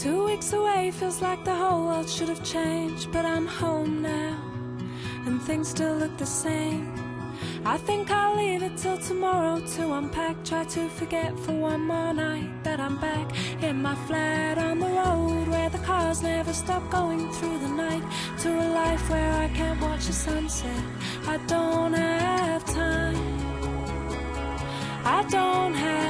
Two weeks away feels like the whole world should have changed, but I'm home now, and things still look the same. I think I'll leave it till tomorrow to unpack. Try to forget for one more night that I'm back in my flat on the road where the cars never stop going through the night. To a life where I can't watch the sunset. I don't have time. I don't have.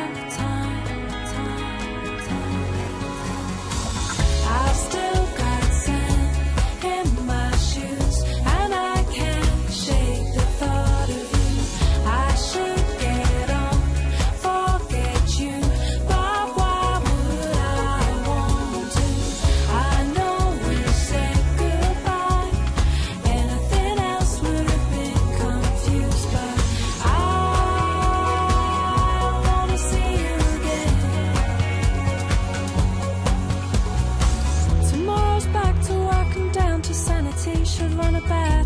about